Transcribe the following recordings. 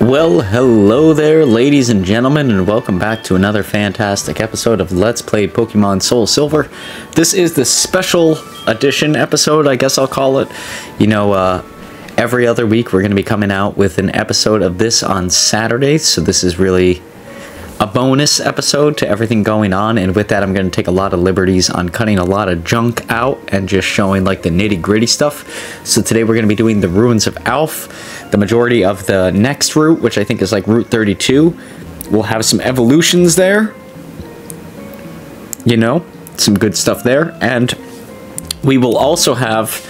Well, hello there, ladies and gentlemen, and welcome back to another fantastic episode of Let's Play Pokemon Soul Silver. This is the special edition episode, I guess I'll call it. You know, uh, every other week we're going to be coming out with an episode of this on Saturday, so this is really a bonus episode to everything going on and with that I'm going to take a lot of liberties on cutting a lot of junk out and just showing like the nitty gritty stuff. So today we're going to be doing the ruins of Alph, the majority of the next route which I think is like route 32 we'll have some evolutions there you know some good stuff there. And we will also have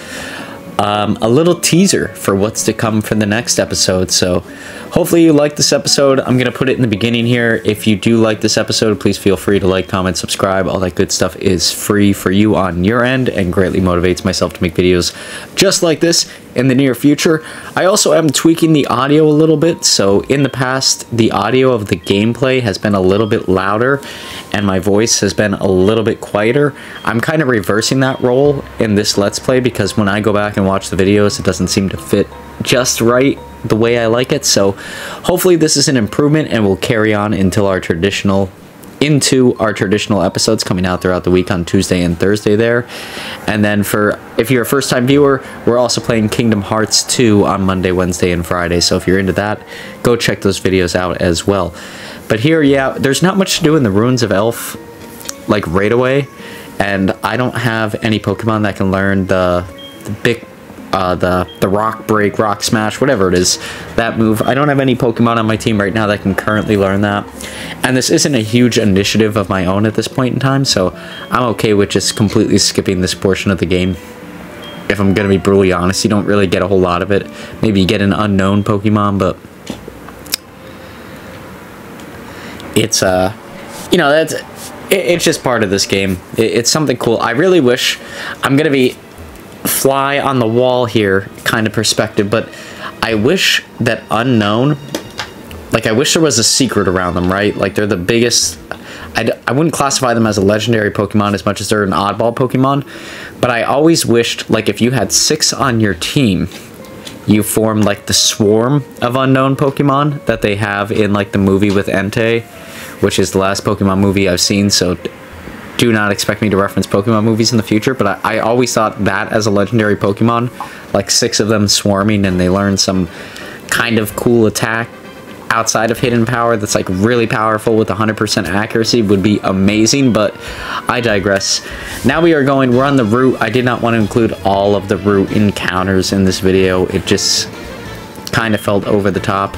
um, a little teaser for what's to come for the next episode. So hopefully you like this episode. I'm going to put it in the beginning here. If you do like this episode, please feel free to like, comment, subscribe. All that good stuff is free for you on your end and greatly motivates myself to make videos just like this in the near future. I also am tweaking the audio a little bit. So in the past, the audio of the gameplay has been a little bit louder and my voice has been a little bit quieter. I'm kind of reversing that role in this Let's Play because when I go back and watch the videos, it doesn't seem to fit just right the way I like it. So hopefully this is an improvement and will carry on until our traditional into our traditional episodes coming out throughout the week on Tuesday and Thursday there. And then for if you're a first time viewer, we're also playing Kingdom Hearts 2 on Monday, Wednesday, and Friday. So if you're into that, go check those videos out as well. But here, yeah, there's not much to do in the Ruins of Alph, like right away. And I don't have any Pokemon that can learn the, the big uh, the the rock break, rock smash, whatever it is, that move. I don't have any Pokemon on my team right now that can currently learn that. And this isn't a huge initiative of my own at this point in time, so I'm okay with just completely skipping this portion of the game. If I'm going to be brutally honest, you don't really get a whole lot of it. Maybe you get an Unown Pokemon, but it's, uh, you know, that's, it's just part of this game. It's something cool. I really wish, I'm to be fly on the wall here kind of perspective, but I wish that Unown, like I wish there was a secret around them, right? Like they're the biggest, I, I wouldn't classify them as a legendary Pokemon as much as they're an oddball Pokemon, but I always wished like if you had six on your team, you form like the swarm of Unown Pokemon that they have in like the movie with Entei, which is the last Pokemon movie I've seen, so do not expect me to reference Pokemon movies in the future, but I, I, always thought that as a legendary Pokemon, like six of them swarming and they learn some kind of cool attack outside of hidden power that's like really powerful with 100% accuracy would be amazing, but I digress. Now we are going, we're on the route. I did not want to include all of the route encounters in this video. It just kind of felt over the top.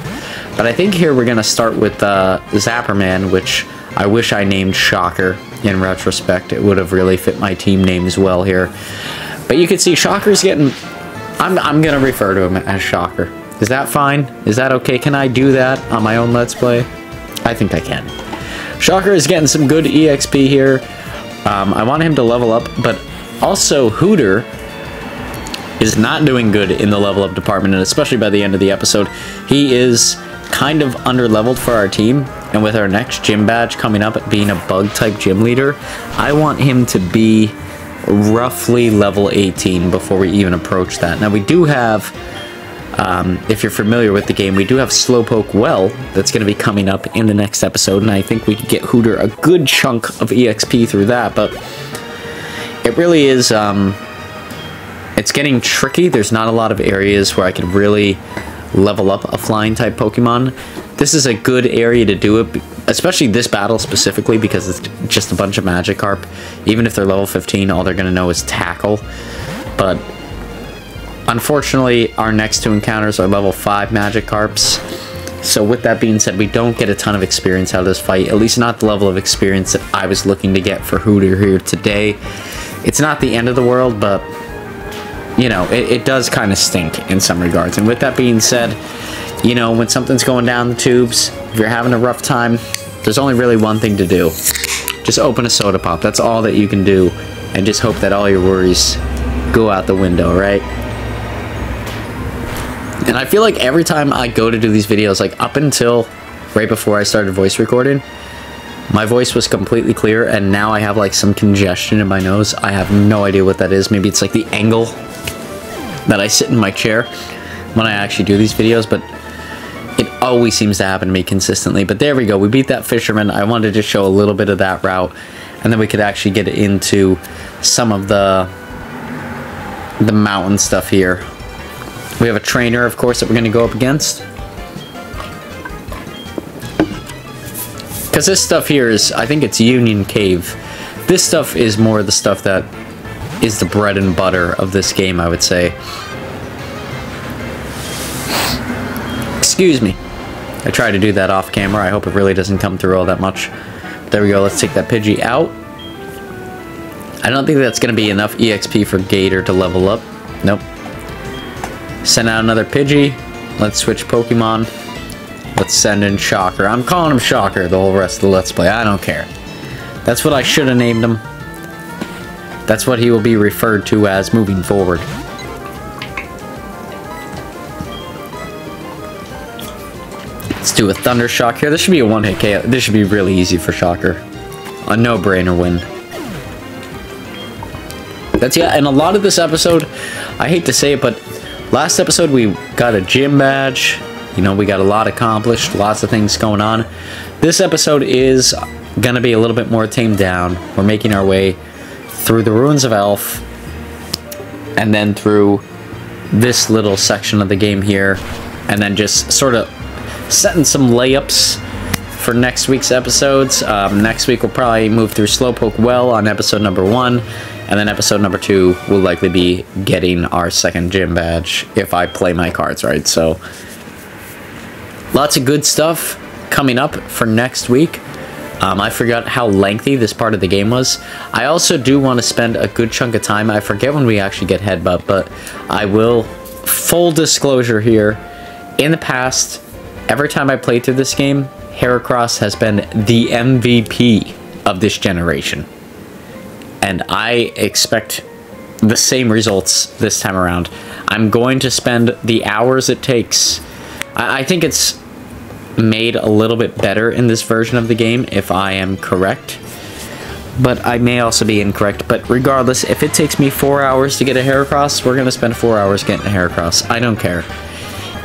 But I think here we're going to start with uh, Zapperman, which I wish I named Shocker in retrospect. It would have really fit my team names well here. But you can see Shocker's getting... I'm, I'm going to refer to him as Shocker. Is that fine? Is that okay? Can I do that on my own Let's Play? I think I can. Shocker is getting some good EXP here. Um, I want him to level up, but also Hooter is not doing good in the level up department, and especially by the end of the episode. He is kind of under-leveled for our team, and with our next gym badge coming up being a bug-type gym leader, I want him to be roughly level 18 before we even approach that. Now we do have, um, if you're familiar with the game, we do have Slowpoke Well that's going to be coming up in the next episode, and I think we could get Hooter a good chunk of EXP through that, but it really is, um, it's getting tricky. There's not a lot of areas where I could really level up a flying type Pokemon. This is a good area to do it, especially this battle specifically because it's just a bunch of Magikarp. Even if they're level 15, all they're going to know is Tackle. But unfortunately, our next two encounters are level 5 Magikarps. So with that being said, we don't get a ton of experience out of this fight, at least not the level of experience that I was looking to get for Hooter here today. It's not the end of the world, but you know, it, it does kind of stink in some regards. And with that being said, you know, when something's going down the tubes, if you're having a rough time, there's only really one thing to do. Just open a soda pop. That's all that you can do. And just hope that all your worries go out the window, right? And I feel like every time I go to do these videos, like up until right before I started voice recording, my voice was completely clear and now I have like some congestion in my nose. I have no idea what that is. Maybe it's like the angle that I sit in my chair when I actually do these videos, but it always seems to happen to me consistently. But there we go. We beat that fisherman. I wanted to show a little bit of that route. And then we could actually get into some of the the mountain stuff here. We have a trainer, of course, that we're going to go up against. Because this stuff here is, I think it's Union Cave. This stuff is more the stuff that is the bread and butter of this game, I would say. Excuse me. I try to do that off camera. I hope it really doesn't come through all that much. There we go. Let's take that Pidgey out. I don't think that's going to be enough EXP for Gator to level up. Nope. Send out another Pidgey. Let's switch Pokemon. Let's send in Shocker. I'm calling him Shocker the whole rest of the Let's Play. I don't care. That's what I should have named him. That's what he will be referred to as moving forward. Let's do a Thunder Shock here. This should be a one-hit KO. This should be really easy for Shocker. A no-brainer win. That's yeah, and a lot of this episode, I hate to say it, but last episode we got a gym badge. You know, we got a lot accomplished, lots of things going on. This episode is gonna be a little bit more tamed down. We're making our way through the ruins of Alph, and then through this little section of the game here, and then just sort of setting some layups for next week's episodes. Um, next week we'll probably move through Slowpoke Well on episode number one, and then episode number two will likely be getting our second gym badge if I play my cards right. So, lots of good stuff coming up for next week. Um, I forgot how lengthy this part of the game was. I also do want to spend a good chunk of time. I forget when we actually get Headbutt, but I will. Full disclosure here. In the past, every time I played through this game, Heracross has been the MVP of this generation and I expect the same results this time around. I'm going to spend the hours it takes. I, I think it's made a little bit better in this version of the game, if I am correct. But I may also be incorrect. But regardless, if it takes me four hours to get a Heracross, we're going to spend four hours getting a Heracross. I don't care.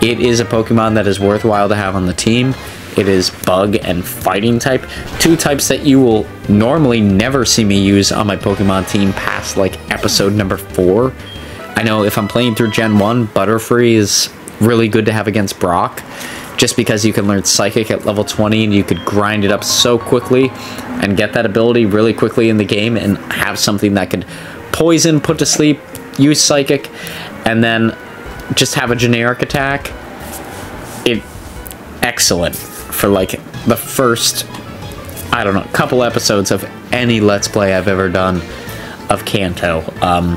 It is a Pokemon that is worthwhile to have on the team. It is bug and fighting type. Two types that you will normally never see me use on my Pokemon team past like episode number four. I know if I'm playing through Gen 1, Butterfree is really good to have against Brock. Just because you can learn Psychic at level 20 and you could grind it up so quickly and get that ability really quickly in the game and have something that could poison, put to sleep, use Psychic, and then just have a generic attack. It excellent for like the first, I don't know, couple episodes of any Let's Play I've ever done of Kanto. Um,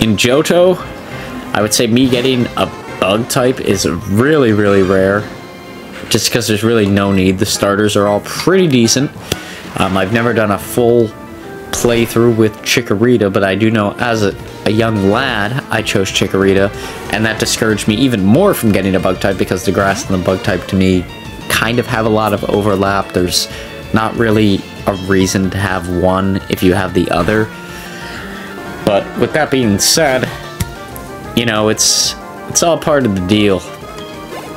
in Johto, I would say me getting a bug type is really, really rare. Just because there's really no need. The starters are all pretty decent. Um, I've never done a full playthrough with Chikorita, but I do know as a, a, young lad, I chose Chikorita, and that discouraged me even more from getting a bug type because the grass and the bug type to me kind of have a lot of overlap. There's not really a reason to have one if you have the other. But with that being said, you know, it's it's all part of the deal.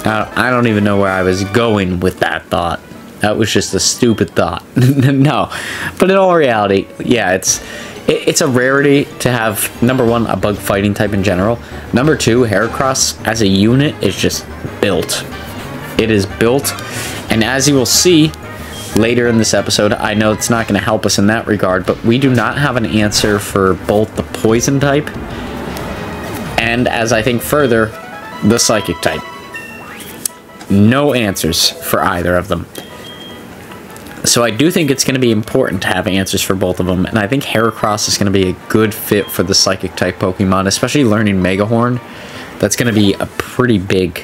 I, don't even know where I was going with that thought. That was just a stupid thought. no, but in all reality, yeah, it's it, it's a rarity to have number one a bug fighting type in general. Number two, Heracross as a unit is just built it is built, and as you will see later in this episode, I know it's not going to help us in that regard, but we do not have an answer for both the poison type and, as I think further, the psychic type. No answers for either of them. So I do think it's going to be important to have answers for both of them, and I think Heracross is going to be a good fit for the Psychic type Pokemon, especially learning Megahorn. That's going to be a pretty big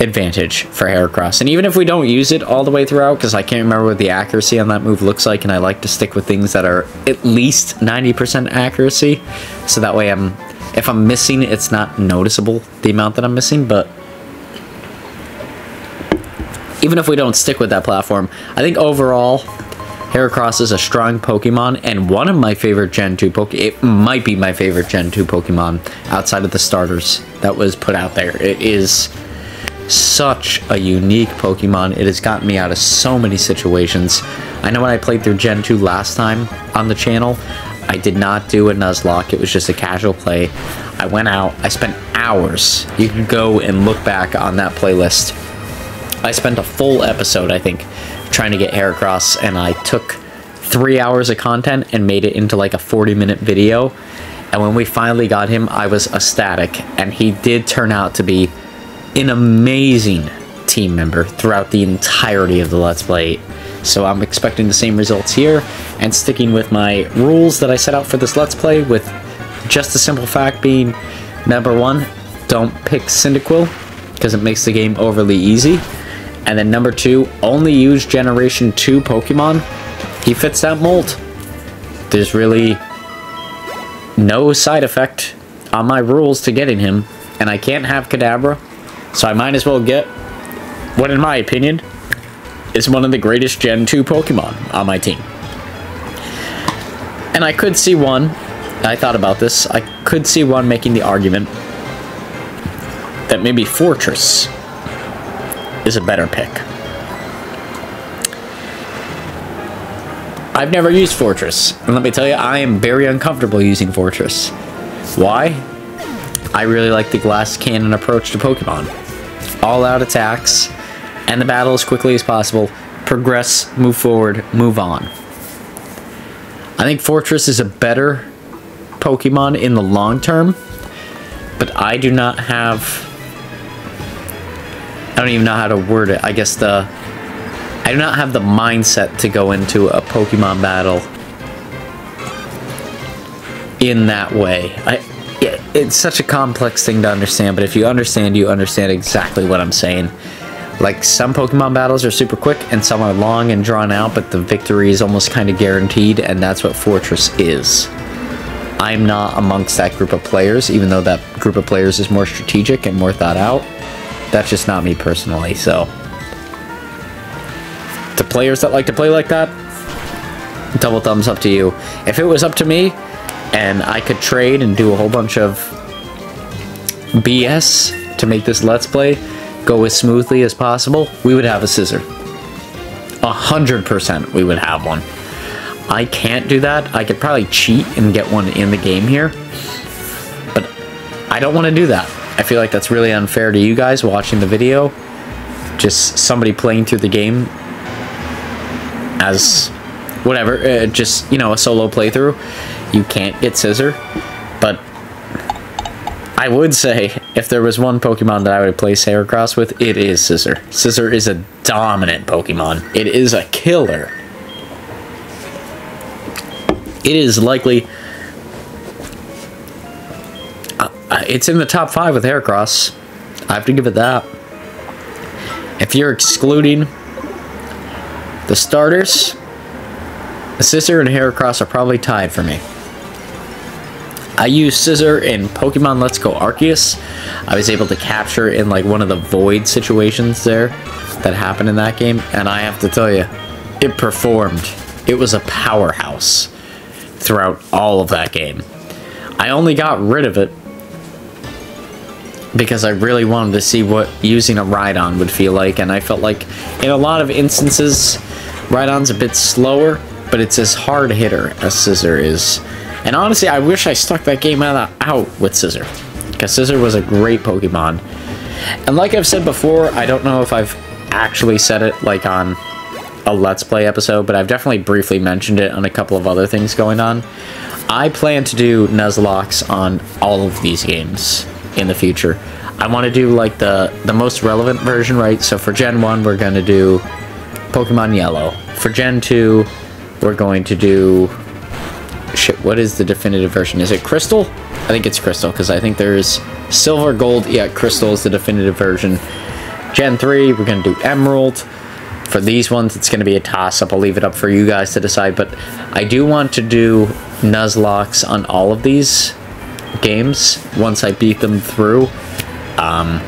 advantage for Heracross. And even if we don't use it all the way throughout, because I can't remember what the accuracy on that move looks like, and I like to stick with things that are at least 90% accuracy, so that way I'm, if I'm missing, it's not noticeable, the amount that I'm missing, but even if we don't stick with that platform, I think overall, Heracross is a strong Pokemon and one of my favorite Gen 2 Pokemon. It might be my favorite Gen 2 Pokemon outside of the starters that was put out there. It is such a unique Pokemon. It has gotten me out of so many situations. I know when I played through Gen 2 last time on the channel, I did not do a Nuzlocke. It was just a casual play. I went out. I spent hours. You can go and look back on that playlist. I spent a full episode, I think, trying to get Heracross, and I took three hours of content and made it into like a 40 minute video. And when we finally got him, I was ecstatic. And he did turn out to be an amazing team member throughout the entirety of the Let's Play. So I'm expecting the same results here and sticking with my rules that I set out for this Let's Play with just the simple fact being number one, don't pick Cyndaquil because it makes the game overly easy. And then number two, only use Generation 2 Pokemon. He fits that mold. There's really no side effect on my rules to getting him, and I can't have Kadabra, so I might as well get what, in my opinion, is one of the greatest Gen 2 Pokemon on my team. And I could see one, I thought about this, I could see one making the argument that maybe Forretress is a better pick. I've never used Forretress, and let me tell you, I am very uncomfortable using Forretress. Why? I really like the glass cannon approach to Pokemon. All out attacks, and the battle as quickly as possible. Progress, move forward, move on. I think Forretress is a better Pokemon in the long term, but I do not have... I don't even know how to word it. I guess the I do not have the mindset to go into a Pokemon battle in that way. I, it's such a complex thing to understand, but if you understand, you understand exactly what I'm saying. Like, some Pokemon battles are super quick, and some are long and drawn out, but the victory is almost kind of guaranteed, and that's what Forretress is. I'm not amongst that group of players, even though that group of players is more strategic and more thought out. That's just not me personally, so to players that like to play like that, double thumbs up to you. If it was up to me, and I could trade and do a whole bunch of BS to make this Let's Play go as smoothly as possible, we would have a Scizor. A hundred percent we would have one. I can't do that. I could probably cheat and get one in the game here. But I don't want to do that. I feel like that's really unfair to you guys watching the video. Just somebody playing through the game as whatever, uh, just, you know, a solo playthrough, you can't get Scizor. But I would say if there was one Pokemon that I would play Heracross with, it is Scizor. Scizor is a dominant Pokemon. It is a killer. It is likely... Uh, uh it's in the top five with Heracross. I have to give it that. If you're excluding the starters, Scizor and Heracross are probably tied for me. I used Scizor in Pokemon Let's Go Arceus. I was able to capture in like one of the void situations there that happened in that game, and I have to tell you, it performed. It was a powerhouse throughout all of that game. I only got rid of it because I really wanted to see what using a Rhydon would feel like, and I felt like in a lot of instances, Rhydon's a bit slower, but it's as hard hitter as Scizor is. And honestly, I wish I stuck that game out, out with Scizor. Because Scizor was a great Pokemon. And like I've said before, I don't know if I've actually said it like on a Let's Play episode, but I've definitely briefly mentioned it on a couple of other things going on. I plan to do Nuzlockes on all of these games in the future. I want to do like the, the most relevant version, right? So for Gen 1, we're going to do Pokemon Yellow. For Gen 2, we're going to do... Shit, what is the definitive version? Is it Crystal? I think it's Crystal, because I think there's Silver, Gold, yeah, Crystal is the definitive version. Gen 3, we're going to do Emerald. For these ones, it's going to be a toss-up. I'll leave it up for you guys to decide, but I do want to do Nuzlockes on all of these games once I beat them through. Um,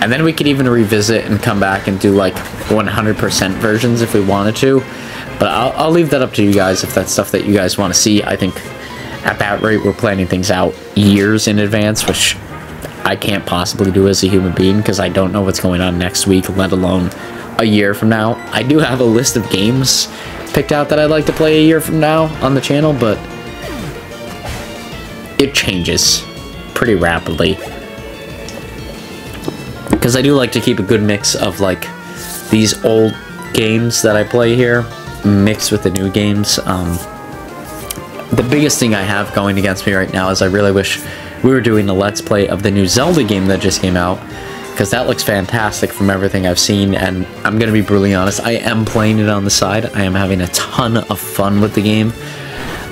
and then we could even revisit and come back and do like 100% versions if we wanted to. But I'll, I'll leave that up to you guys if that's stuff that you guys want to see. I think at that rate we're planning things out years in advance, which I can't possibly do as a human being because I don't know what's going on next week, let alone a year from now. I do have a list of games picked out that I'd like to play a year from now on the channel, but it changes pretty rapidly. Because I do like to keep a good mix of like these old games that I play here mixed with the new games. Um, the biggest thing I have going against me right now is I really wish we were doing a Let's Play of the new Zelda game that just came out because that looks fantastic from everything I've seen and I'm gonna be brutally honest I am playing it on the side I am having a ton of fun with the game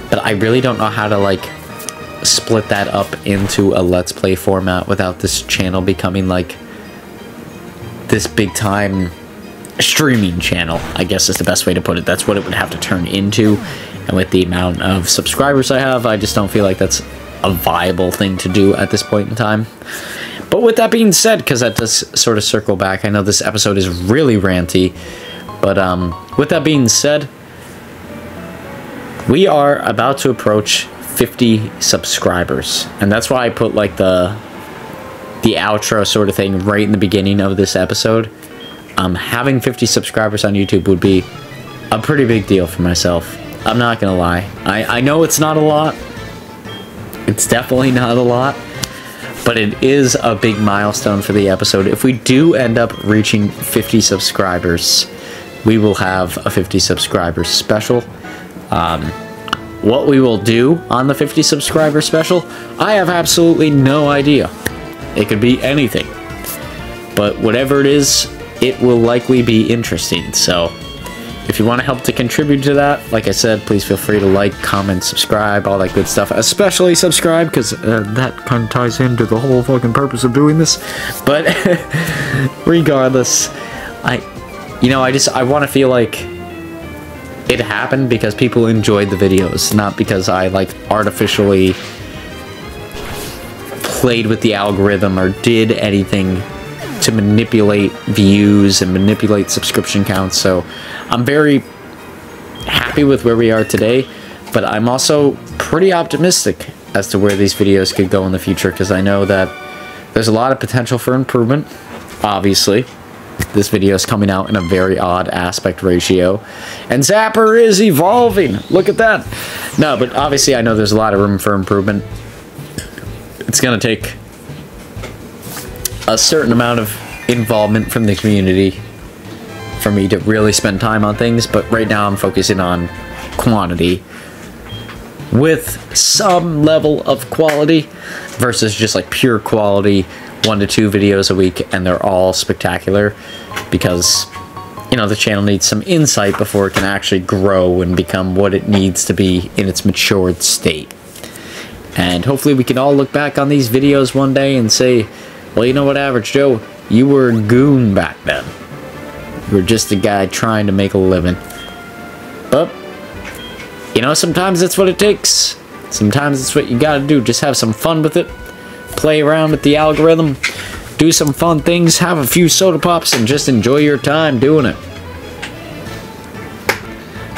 but I really don't know how to like split that up into a let's play format without this channel becoming like this big time streaming channel I guess is the best way to put it. That's what it would have to turn into. And with the amount of subscribers I have I just don't feel like that's a viable thing to do at this point in time. But with that being said, because that does sort of circle back, I know this episode is really ranty, but um, with that being said, we are about to approach 50 subscribers, and that's why I put like the the outro sort of thing right in the beginning of this episode. Um, having 50 subscribers on YouTube would be a pretty big deal for myself. I'm not gonna lie. I, I know it's not a lot. It's definitely not a lot but it is a big milestone for the episode. If we do end up reaching 50 subscribers, we will have a 50 subscribers special. Um, what we will do on the 50 subscriber special, I have absolutely no idea. It could be anything. But whatever it is, it will likely be interesting. So if you want to help to contribute to that, like I said, please feel free to like, comment, subscribe, all that good stuff. Especially subscribe, because uh, that kind of ties into the whole fucking purpose of doing this. But regardless, I, you know, I just, I want to feel like it happened because people enjoyed the videos, not because I, like, artificially played with the algorithm or did anything to manipulate views and manipulate subscription counts. So I'm very happy with where we are today, but I'm also pretty optimistic as to where these videos could go in the future because I know that there's a lot of potential for improvement, obviously. This video is coming out in a very odd aspect ratio. And Zapper is evolving! Look at that! No, but obviously I know there's a lot of room for improvement. It's gonna take a certain amount of involvement from the community for me to really spend time on things, but right now I'm focusing on quantity with some level of quality versus just like pure quality one to two videos a week and they're all spectacular because you know the channel needs some insight before it can actually grow and become what it needs to be in its matured state. And hopefully we can all look back on these videos one day and say well, you know what, Average Joe? You were a goon back then. You were just a guy trying to make a living. But, you know, sometimes that's what it takes. Sometimes it's what you gotta do. Just have some fun with it. Play around with the algorithm. Do some fun things. Have a few soda pops and just enjoy your time doing it.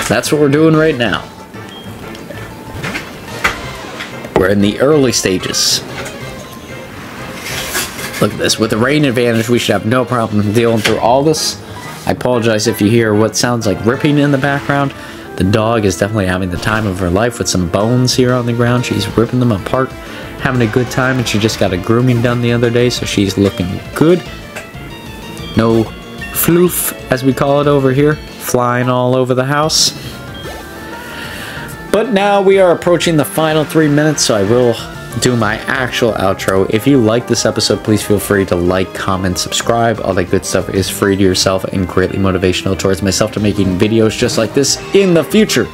That's what we're doing right now. We're in the early stages. Look at this. With the rain advantage, we should have no problem dealing through all this. I apologize if you hear what sounds like ripping in the background. The dog is definitely having the time of her life with some bones here on the ground. She's ripping them apart, having a good time, and she just got a grooming done the other day, so she's looking good. No floof, as we call it over here, flying all over the house. But now we are approaching the final three minutes, so I will do my actual outro. If you like this episode, please feel free to like, comment, subscribe. All that good stuff is free to yourself and greatly motivational towards myself to making videos just like this in the future.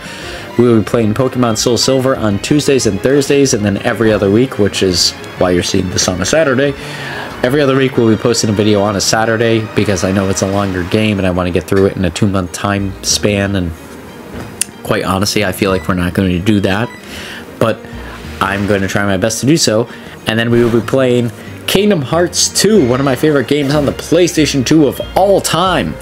We will be playing Pokemon Soul Silver on Tuesdays and Thursdays, and then every other week, which is why you're seeing this on a Saturday. Every other week, we'll be posting a video on a Saturday because I know it's a longer game and I want to get through it in a two month time span. And quite honestly, I feel like we're not going to do that. But I'm going to try my best to do so. And then we will be playing Kingdom Hearts 2, one of my favorite games on the PlayStation 2 of all time.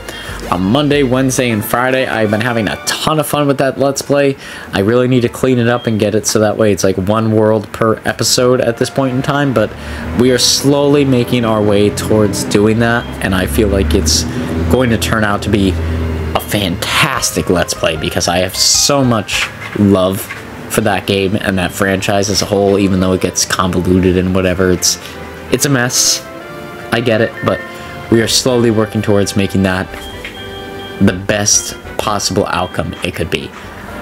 on Monday, Wednesday, and Friday. I've been having a ton of fun with that Let's Play. I really need to clean it up and get it so that way it's like one world per episode at this point in time, but we are slowly making our way towards doing that, and I feel like it's going to turn out to be a fantastic Let's Play because I have so much love for that game and that franchise as a whole, even though it gets convoluted and whatever. It's it's a mess. I get it, but we are slowly working towards making that the best possible outcome it could be.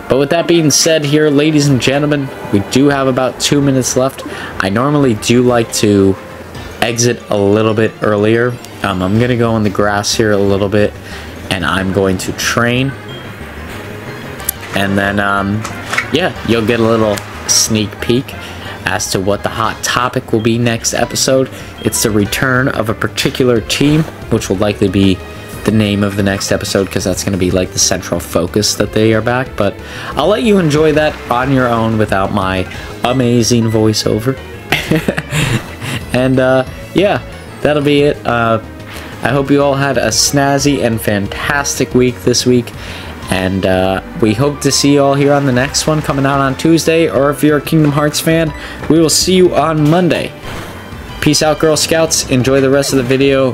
But with that being said here, ladies and gentlemen, we do have about two minutes left. I normally do like to exit a little bit earlier. Um, I'm going to go on the grass here a little bit, and I'm going to train. And then, um, yeah, you'll get a little sneak peek as to what the hot topic will be next episode. It's the return of a particular team, which will likely be the name of the next episode because that's going to be like the central focus that they are back. But I'll let you enjoy that on your own without my amazing voiceover. and uh, yeah, that'll be it. Uh, I hope you all had a snazzy and fantastic week this week. And uh, we hope to see you all here on the next one coming out on Tuesday. Or if you're a Kingdom Hearts fan, we will see you on Monday. Peace out, Girl Scouts. Enjoy the rest of the video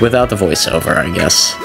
without the voiceover, I guess.